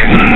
Satan.